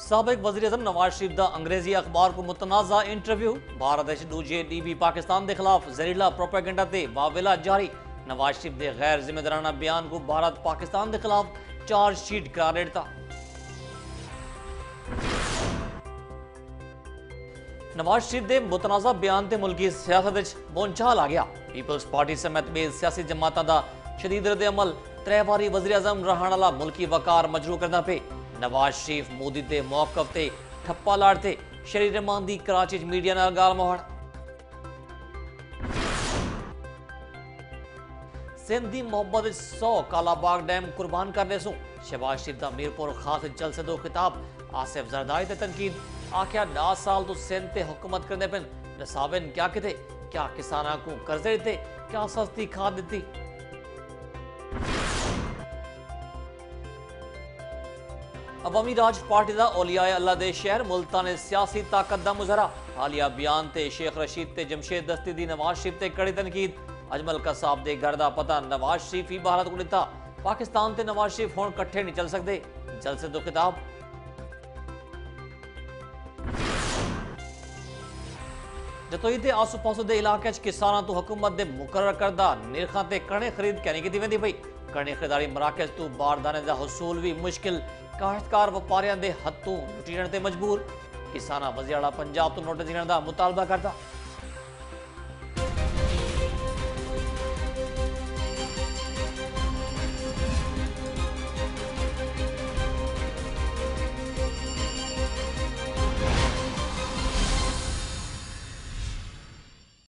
سابق وزیر اعظم نواز شریف دا انگریزی اخبار کو متنازع انٹرویو۔ بھارت دوجے ڈی بی پاکستان دے خلاف زہریلا پروپیگنڈا تے واویلا جاری۔ نواز شریف دے غیر ذمہ دارانہ بیان کو بھارت پاکستان دے خلاف چارج شیٹ قرار دیتا۔ نواز شریف دے متنازع بیان تے ملکی سیاست وچ بونچال آ گیا۔ پیپلز پارٹی سمیت بے سیاسی جماعتاں دا شدید رد عمل ترے باری وزیر اعظم رہن والا ملکی وقار مجروح کرنا پے۔ نواز شریف مودی دے موقف تے ٹھپا لاڑتے شری رحمان دی کراچی چ میڈیا نال گال موہڑ سندھ دی محبت سو کالا باغ ڈیم قربان کرنے سوں شہباز شریف دا میرپور خاص جلسے دو خطاب۔ آصف زردائی تے تنقید۔ آکھیا ڈا سال تو سندھ تے حکومت کرنے پن۔ نصابن کیا کتے کیا کساناں کو قرضے دیتے؟ کیا سستی کھاد دیتی؟ عوامی راج پارٹی دا اولیاء اللہ دے شہر ملتان سیاسی طاقت دا مظہرہ۔ حالیہ بیان تے شیخ رشید تے جمشید دستی دی نواز شریف تے کڑی تنقید۔ اجمل قصاب دے گھر دا پتہ نواز شریف ہی بھارت کو دتا پاکستان تے نواز شریف ہون کٹھے نہیں چل سکتے جلسے دو خطاب۔ جتوئی تے آسو پاسو دے علاقے چ کساناں تو حکومت دے مقرر کردہ نرخاں تے کڑے خرید کہنی کی دیویں دی بھئی کڑے خریداری مراکز تو باردانے دا حصول بھی مشکل۔ کاشتکار وپاریاں دے ہتھوں لٹیرن تے مجبور۔ کسانہ وزیرہ پنجاب تو نوٹس دینے دا مطالبہ کرتا